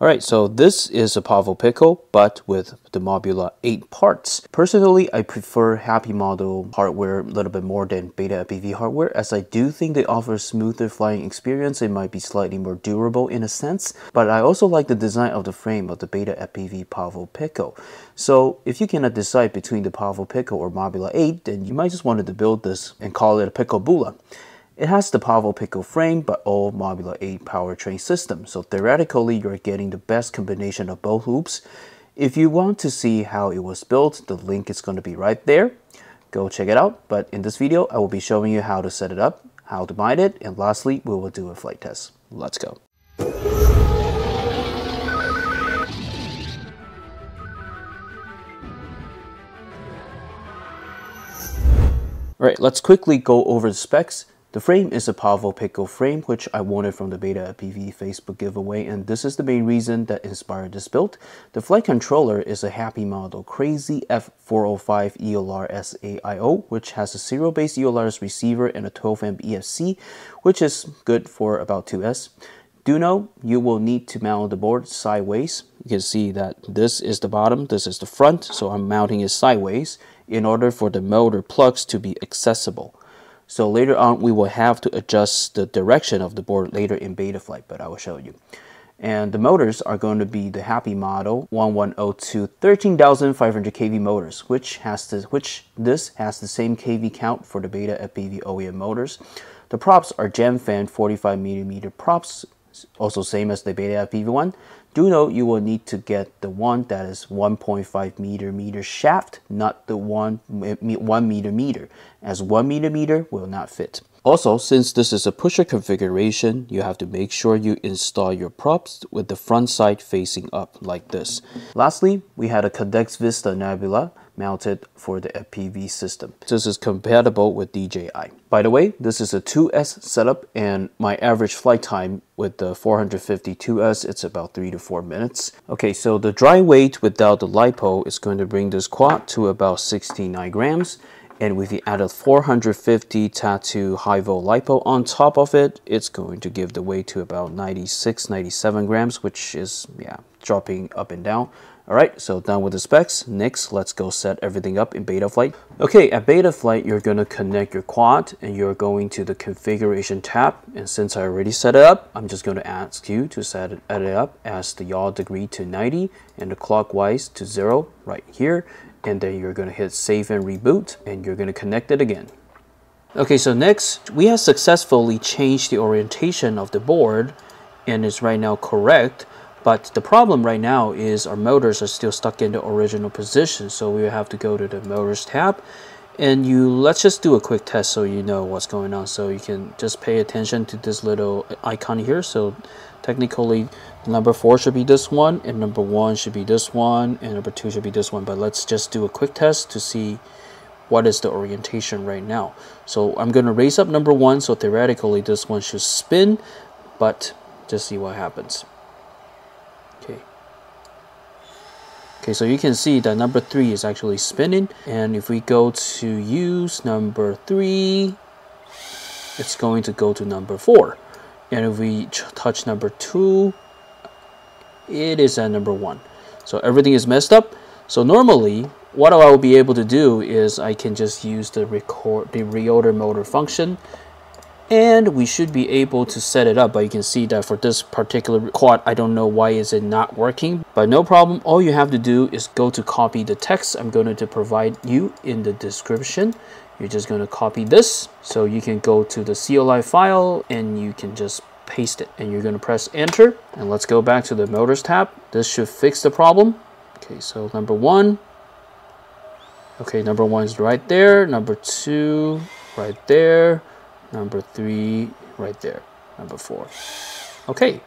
Alright, so this is a Pavo Pico, but with the Mobula 8 parts. Personally, I prefer Happy Model hardware a little bit more than Beta FPV hardware, as I do think they offer a smoother flying experience. It might be slightly more durable in a sense, but I also like the design of the frame of the Beta FPV Pavo Pico. So if you cannot decide between the Pavo Pico or Mobula 8, then you might just want to build this and call it a Picobula. It has the Pavo Pico frame, but all Mobula 8 powertrain system, so theoretically you're getting the best combination of both loops. If you want to see how it was built, the link is going to be right there. Go check it out, but in this video I will be showing you how to set it up, how to bind it, and lastly we will do a flight test. Let's go. Alright, let's quickly go over the specs. The frame is a Pavo Pico frame, which I wanted from the Beta FPV Facebook giveaway, and this is the main reason that inspired this build. The flight controller is a Happy Model Crazy F405 ELRS AIO, which has a serial-based ELRS receiver and a 12M ESC, which is good for about 2S. Do know you will need to mount the board sideways. You can see that this is the bottom, this is the front, so I'm mounting it sideways in order for the motor plugs to be accessible. So later on, we will have to adjust the direction of the board later in Betaflight, but I will show you. And the motors are going to be the Happy Model 1102 13,500 kV motors, which has the, which this has the same kV count for the Beta FPV OEM motors. The props are Gemfan 45mm props, also same as the Beta FPV one. Do note you will need to get the one that is 1.5 meter meter shaft, not the one, 1 meter meter, as 1 meter meter will not fit. Also, since this is a pusher configuration, you have to make sure you install your props with the front side facing up like this. Lastly, we had a Caddx Vista Nebula mounted for the FPV system. This is compatible with DJI. By the way, this is a 2S setup and my average flight time with the 452S, it's about 3 to 4 minutes. Okay, so the dry weight without the LiPo is going to bring this quad to about 69 grams. And with the added 450 Tattu high volt LiPo on top of it, it's going to give the weight to about 96, 97 grams, which is, yeah, dropping up and down. Alright, so done with the specs. Next, let's go set everything up in Betaflight. Okay, at Betaflight, you're going to connect your quad and you're going to the configuration tab. And since I already set it up, I'm just going to ask you to set it, it up as the yaw degree to 90 and the clockwise to 0 right here. And then you're going to hit save and reboot and you're going to connect it again. Okay, so next, we have successfully changed the orientation of the board and it's right now correct. But the problem right now is our motors are still stuck in the original position. So we have to go to the motors tab and you let's just do a quick test so you know what's going on. So you can just pay attention to this little icon here. So technically number four should be this one and number one should be this one and number two should be this one. But let's just do a quick test to see what is the orientation right now. So I'm going to raise up number one. So theoretically this one should spin, but just see what happens. Okay, so you can see that number three is actually spinning. And if we go to use number three, it's going to go to number four. And if we touch number two, it is at number one. So everything is messed up. So normally, what I will be able to do is I can just use the record the reorder motor function and we should be able to set it up but you can see that for this particular quad I don't know why is it not working. But no problem. All you have to do is go to copy the text I'm going to provide you in the description. You're just going to copy this so you can go to the CLI file and you can just paste it. And you're going to press enter. And let's go back to the motors tab. This should fix the problem. Okay so number one. Okay number one is right there. Number two right there number three right there, number four. Okay,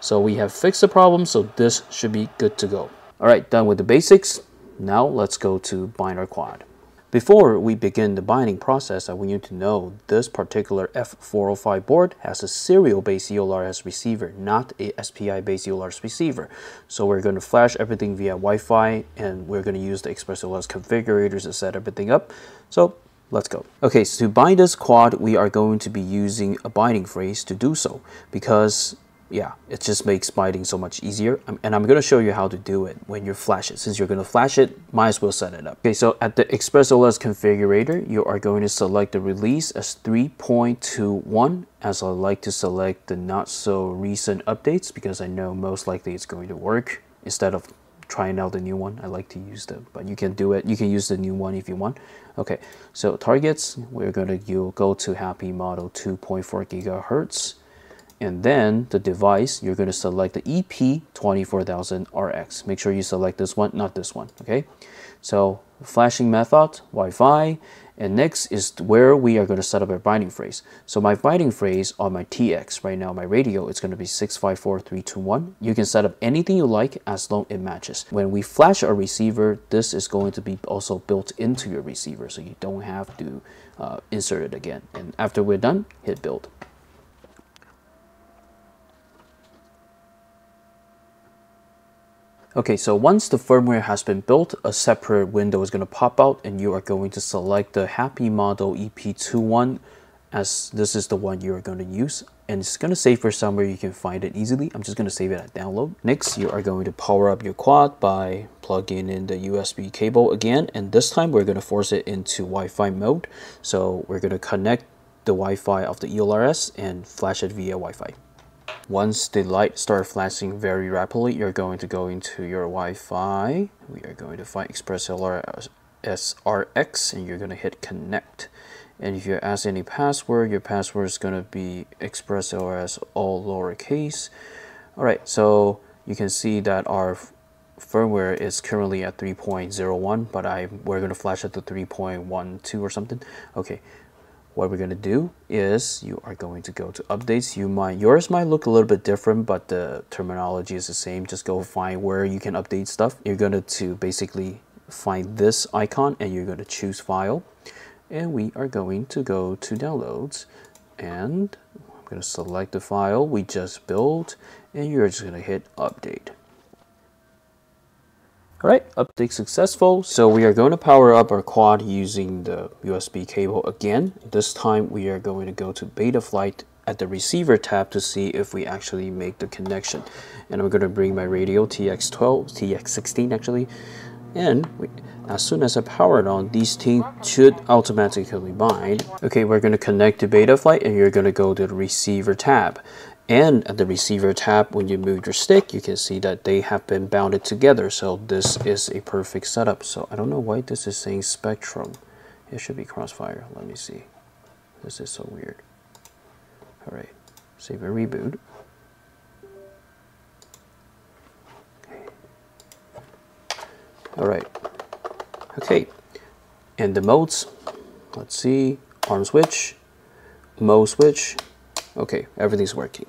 so we have fixed the problem, so this should be good to go. All right, done with the basics. Now let's go to bind our quad. Before we begin the binding process, I want you to know this particular F405 board has a serial-based ELRS receiver, not a SPI-based ELRS receiver. So we're going to flash everything via Wi-Fi, and we're going to use the ExpressLRS configurators to set everything up. So Let's go. Okay, so to bind this quad, we are going to be using a binding phrase to do so because yeah, it just makes binding so much easier. Um, and I'm going to show you how to do it when you flash it. Since you're going to flash it, might as well set it up. Okay, so at the ExpressLRS configurator, you are going to select the release as 3.21 as I like to select the not so recent updates because I know most likely it's going to work instead of trying out the new one. I like to use the, but you can do it. You can use the new one if you want. Okay, so targets, we're going to you go to Happy Model 2.4 gigahertz and then the device you're going to select the EP24000RX make sure you select this one not this one okay so flashing method Wi-Fi and next is where we are going to set up our binding phrase. So my binding phrase on my TX right now my radio is going to be 654321 you can set up anything you like as long it matches. When we flash our receiver this is going to be also built into your receiver so you don't have to uh, insert it again. And after we're done hit build Okay, so once the firmware has been built, a separate window is going to pop out and you are going to select the Happy Model EP21 as this is the one you are going to use and it's going to save for somewhere you can find it easily. I'm just going to save it at download. Next, you are going to power up your quad by plugging in the USB cable again and this time we're going to force it into Wi-Fi mode. So we're going to connect the Wi-Fi of the ELRS and flash it via Wi-Fi. Once the light starts flashing very rapidly, you're going to go into your Wi-Fi. We are going to find ExpressLRS RX and you're going to hit connect. And if you ask any password, your password is going to be Express ExpressLRS all lowercase. Alright, so you can see that our firmware is currently at 3.01, but I we're going to flash it to 3.12 or something. Okay, what we're going to do is you are going to go to updates. You might yours might look a little bit different but the terminology is the same. Just go find where you can update stuff. You're going to, to basically find this icon and you're going to choose file. And we are going to go to downloads. And I'm going to select the file we just built. And you're just going to hit update Alright, update successful. So we are going to power up our quad using the USB cable again. This time we are going to go to Betaflight at the receiver tab to see if we actually make the connection. And I'm going to bring my radio TX12, TX16 actually. And we, as soon as I power it on, these things should automatically bind. Okay, we're going to connect to Betaflight and you're going to go to the receiver tab. And at the receiver tab, when you move your stick, you can see that they have been bounded together. So this is a perfect setup. So I don't know why this is saying Spektrum. It should be Crossfire. Let me see. This is so weird. All right, save and reboot. All right. Okay. And the modes, let's see, arm switch, mode switch. Okay, everything's working.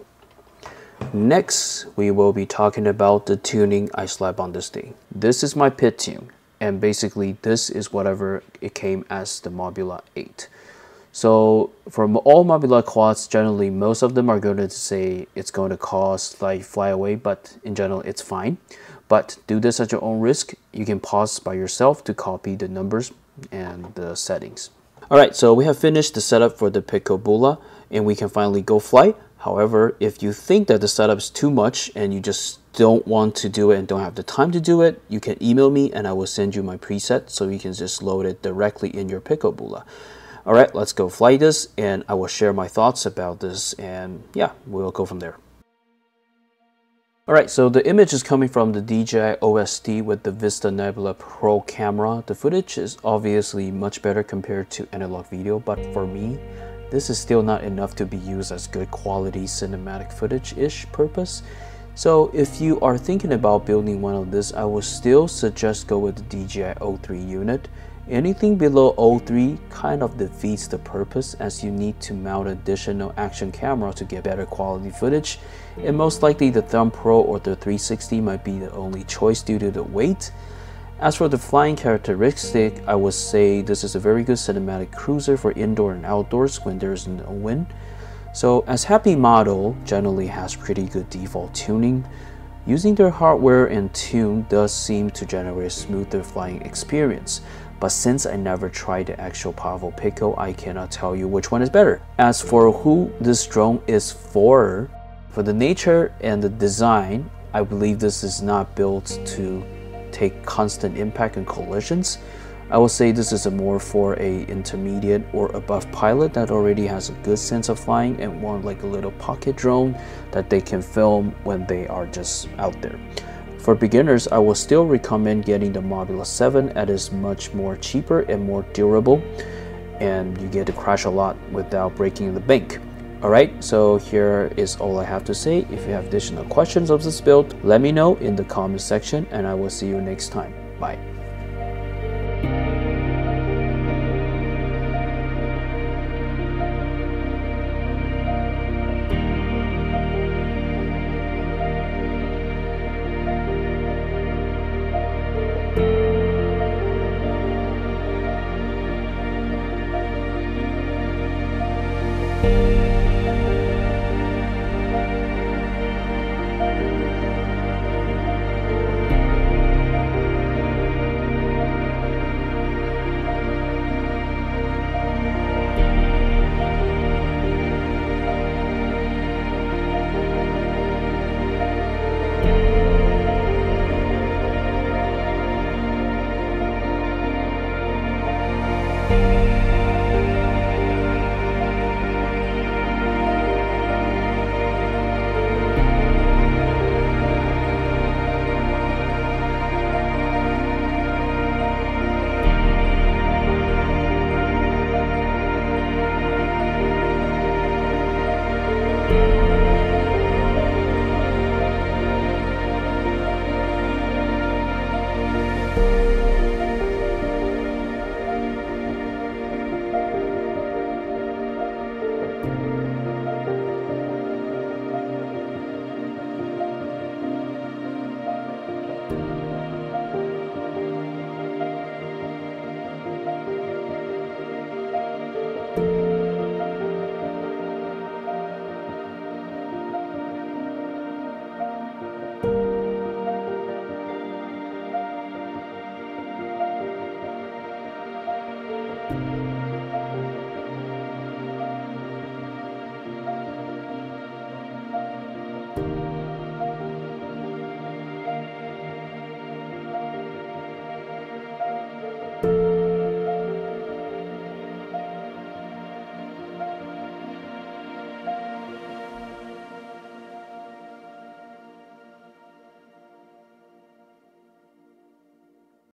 Next, we will be talking about the tuning I slap on this thing. This is my PID tune, and basically this is whatever it came as the Mobula 8. So from all Mobula quads, generally most of them are going to say it's going to cost like fly away, but in general it's fine. But do this at your own risk. You can pause by yourself to copy the numbers and the settings. Alright, so we have finished the setup for the Picobula and we can finally go fly. However, if you think that the setup is too much and you just don't want to do it and don't have the time to do it, you can email me and I will send you my preset so you can just load it directly in your Picobula. Alright, let's go fly this and I will share my thoughts about this and yeah, we'll go from there. Alright, so the image is coming from the DJI OS-D with the Vista Nebula Pro camera. The footage is obviously much better compared to analog video, but for me, this is still not enough to be used as good quality cinematic footage-ish purpose. So if you are thinking about building one of this, I would still suggest go with the DJI O3 unit. Anything below O3 kind of defeats the purpose as you need to mount additional action camera to get better quality footage and most likely the Thumb Pro or the 360 might be the only choice due to the weight. As for the flying characteristic, I would say this is a very good cinematic cruiser for indoor and outdoors when there is no wind. So as Happy Model generally has pretty good default tuning, using their hardware and tune does seem to generate a smoother flying experience. But since I never tried the actual Pavo Pico, I cannot tell you which one is better. As for who this drone is for, For the nature and the design, I believe this is not built to take constant impact and collisions. I would say this is a more for a intermediate or above pilot that already has a good sense of flying and want like a little pocket drone that they can film when they are just out there. For beginners, I will still recommend getting the Mobula 7 as it's much more cheaper and more durable and you get to crash a lot without breaking the bank. Alright, so here is all I have to say. If you have additional questions of this build, let me know in the comment section and I will see you next time. Bye.